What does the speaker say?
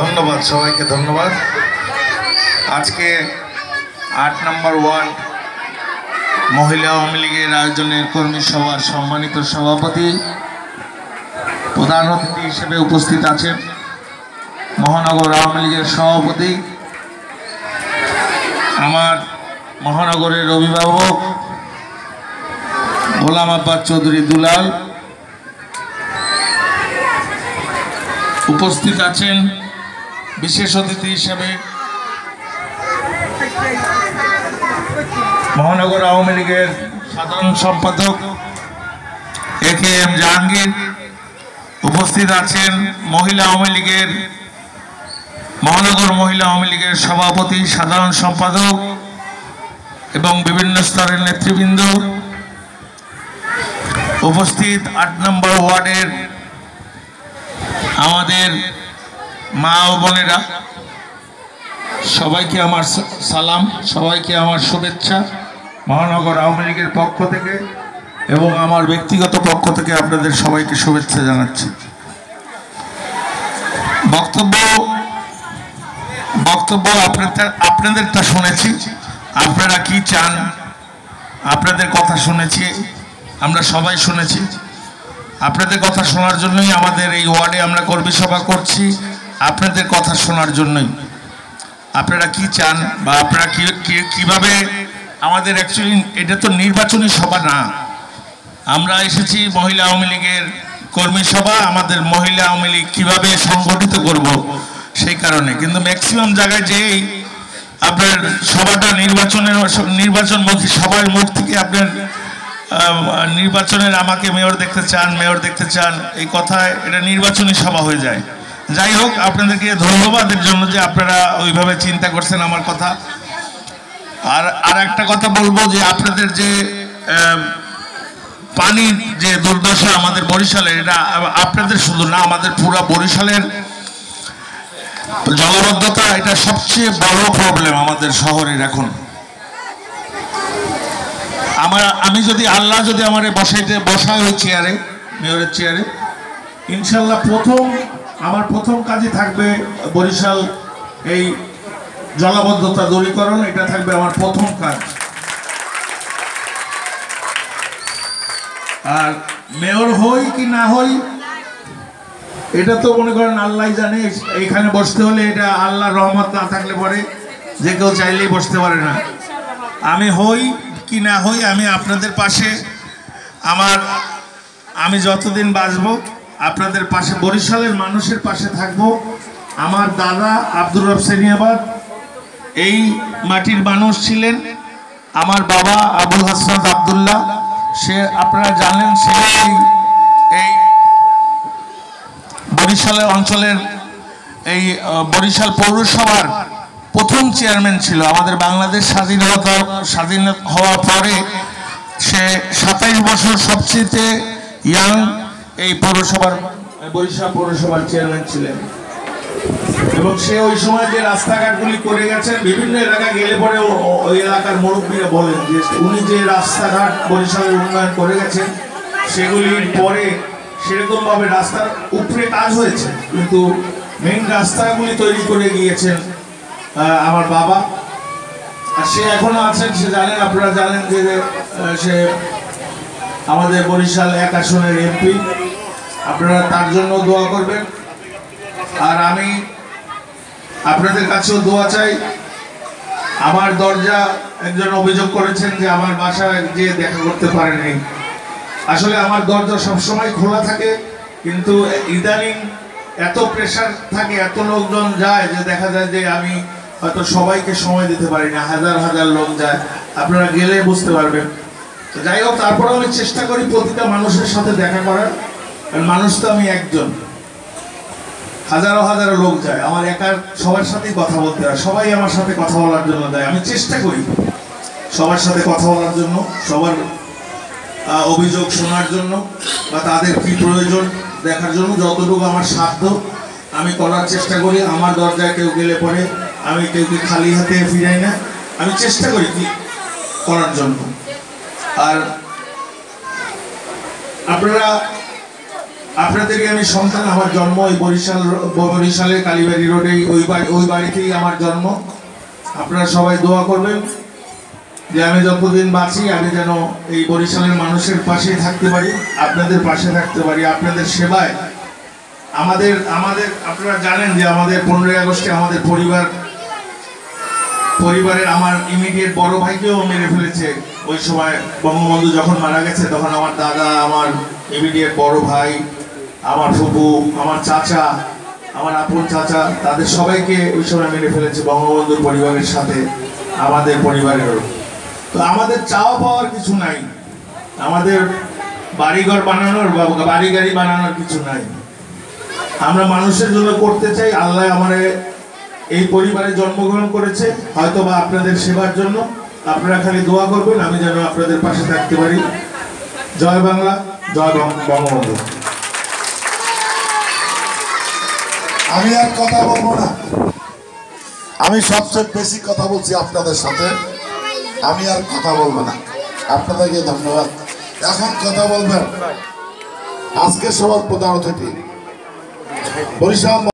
ধন্যবাদ সবাইকে, ধন্যবাদ। আজকে আট নম্বর ওয়ার্ড মহিলা আওয়ামী লীগের আয়োজনের কর্মী সভার সম্মানিত সভাপতি, প্রধান অতিথি হিসেবে উপস্থিত আছেন মহানগর আওয়ামী লীগের সভাপতি, আমার মহানগরের অভিভাবক গোলাম আব্বাস চৌধুরী দুলাল উপস্থিত আছেন বিশেষ অতিথি হিসেবে মহানগর আওয়ামী লীগের সাধারণ সম্পাদক এ কে এম জাহাঙ্গীর উপস্থিত আছেন মহিলা আওয়ামী লীগের, মহানগর মহিলা আওয়ামী লীগের সভাপতি, সাধারণ সম্পাদক এবং বিভিন্ন স্তরের নেতৃবৃন্দ। উপস্থিত আট নম্বর ওয়ার্ডের আমাদের মা ও বোনেরা, সবাইকে আমার সালাম, সবাইকে আমার শুভেচ্ছা। মহানগর আওয়ামী লীগের পক্ষ থেকে এবং আমার ব্যক্তিগত পক্ষ থেকে আপনাদের সবাইকে শুভেচ্ছা জানাচ্ছি। বক্তব্য বক্তব্য আপনাদের আপনাদেরটা শুনেছি। আপনারা কি চান? আপনাদের কথা শুনেছি। আমরা সবাই শুনেছি। আপনাদের কথা শোনার জন্যই আমাদের এই ওয়ার্ডে আমরা কর্মী সভা করছি। আপনাদের কথা শোনার জন্যই। আপনারা কি চান বা আপনারা কীভাবে আমাদের অ্যাকচুয়ালি এটা তো নির্বাচনী সভা না। আমরা এসেছি মহিলা আওয়ামী লীগের কর্মী সভা, আমাদের মহিলা আওয়ামী লীগ কীভাবে সংগঠিত করব সেই কারণে। কিন্তু ম্যাক্সিমাম জায়গায় যেই আপনার সভাটা নির্বাচনের নির্বাচন নির্বাচনমুখী সবার মুখ থেকে আপনার নির্বাচনের আমাকে মেয়র দেখতে চান, মেয়র দেখতে চান, এই কথায় এটা নির্বাচনী সভা হয়ে যায়। যাই হোক, আপনাদেরকে ধন্যবাদের জন্য যে আপনারা ওইভাবে চিন্তা করছেন আমার কথা। আর আর একটা কথা বলব যে আপনাদের যে পানির যে দুর্দশা আমাদের বরিশালের এটা আপনাদের শুধু না, আমাদের পুরো বরিশালের জলবদ্ধতা, এটা সবচেয়ে বড় প্রবলেম আমাদের শহরের এখন। আমার, আমি যদি আল্লাহ যদি আমার বসাইতে বসায় ওই চেয়ারে মেয়রের চেয়ারে ইনশাল্লাহ প্রথম, আমার প্রথম কাজই থাকবে বরিশাল এই জলাবদ্ধতা দূরীকরণ, এটা থাকবে আমার প্রথম কাজ। আর মেয়র হই কি না হই, এটা তো মনে করেন আল্লাহ জানে এখানে বসতে হলে এটা আল্লাহ রহমত না থাকলে পরে যে কেউ চাইলেই বসতে পারে না। আমি হই কি না হই আমি আপনাদের পাশে। আমার, আমি যতদিন বাঁচব, আপনাদের পাশে, বরিশালের মানুষের পাশে থাকব। আমার দাদা আব্দুর রব সেনিয়াবাদ, এই মাটির মানুষ ছিলেন। আমার বাবা আবুল হাসনাত আবদুল্লাহ, সে আপনারা জানেন, সে এই বরিশালের অঞ্চলের এই বরিশাল পৌরসভার প্রথম চেয়ারম্যান ছিল। আমাদের বাংলাদেশ স্বাধীনতা স্বাধীন হওয়ার পরে সে সাতাইশ বছর সবচেয়ে ইয়াং এই পৌরসভার, বরিশাল পৌরসভার চেয়ারম্যান ছিলেন। এবং সে ওই সময় যে রাস্তাঘাটগুলি করে গেছেন, বিভিন্ন এলাকায় গেলে পরে ওই এলাকার মুরব্বীরা বলেন যে উনি যে রাস্তাঘাট বরিশালের উন্নয়ন করে গেছেন, সেগুলির পরে সেরকমভাবে রাস্তার উপরে কাজ হয়েছে। কিন্তু মেইন রাস্তাগুলি তৈরি করে গিয়েছেন আমার বাবা। আর সে এখনও আছেন, সে জানেন, আপনারা জানেন যে সে আমাদের বরিশাল এক আসনের এমপি। আপনারা তার জন্য দোয়া করবেন। আর আমি আপনাদের কাছেও দোয়া চাই। আমার দরজা একজন অভিযোগ করেছেন যে আমার বাসায় যে দেখা করতে পারেনি। আসলে আমার দরজা সবসময় খোলা থাকে, কিন্তু ইদানিং এত প্রেশার থাকে, এত লোকজন যায় যে দেখা যায় যে আমি হয়তো সবাইকে সময় দিতে পারি না হাজার হাজার লোক যায়। আপনারা গেলে বুঝতে পারবেন। তো যাই হোক, তারপরেও আমি চেষ্টা করি প্রতিটা মানুষের সাথে দেখা করার। কারণ মানুষ তো আমি একজন। হাজারো হাজারো লোক যায়। আমার একার সবার সাথেই কথা বলতে হয়। সবাই আমার সাথে কথা বলার জন্য দেয়। আমি চেষ্টা করি সবার সাথে কথা বলার জন্য, সবার অভিযোগ শোনার জন্য বা তাদের কি প্রয়োজন দেখার জন্য। যতটুকু আমার সাধ্য, আমি করার চেষ্টা করি। আমার দরজায় কেউ গেলে পরে আমি কেউকে খালি হাতে ফিরাই না। আমি চেষ্টা করি করার জন্য। আর আপনারা, আপনাদেরকে আমি সন্তান, আমার জন্ম ওই বরিশাল বরিশালের কালীবাড়ি রোডে, ওই বাড়ি, ওই বাড়িতেই আমার জন্ম। আপনারা সবাই দোয়া করবেন যে আমি যতদিন বাঁচি, আমি যেন এই বরিশালের মানুষের পাশেই থাকতে পারি, আপনাদের পাশে থাকতে পারি, আপনাদের সেবায়। আমাদের আমাদের, আপনারা জানেন যে আমাদের পনেরোই আগস্টে আমাদের পরিবার পরিবারের আমার ইমিডিয়েট বড় ভাইকেও মেরে ফেলেছে। ওই সময় বঙ্গবন্ধু যখন মারা গেছে, তখন আমার দাদা, আমার ইমিডিয়েট বড় ভাই, আমার ফুপু, আমার চাচা, আমার আপন চাচা, তাদের সবাইকে ওই সময় মেরে ফেলেছে বঙ্গবন্ধুর পরিবারের সাথে, আমাদের পরিবারেরও। তো আমাদের চাওয়া পাওয়ার কিছু নাই। আমাদের বাড়িঘর বানানোর বাড়ি গাড়ি বানানোর কিছু নাই। আমরা মানুষের জন্য করতে চাই, আল্লাহ আমারে এই পরিবারে জন্মগ্রহণ করেছে হয়তো বা আপনাদের সেবার জন্য। আপনারা খালি দোয়া করবেন, আমি যেন আপনাদের পাশে থাকতে পারি। জয় বাংলা, জয় বঙ্গ- বঙ্গবন্ধু। আমি আর কথা বলব না। আমি সবচেয়ে বেশি কথা বলছি আপনাদের সাথে। আমি আর কথা বলব না। আপনাদেরকে ধন্যবাদ। এখন কথা বলবেন। আজকে সবার প্রধান অতিথি। বরিশাল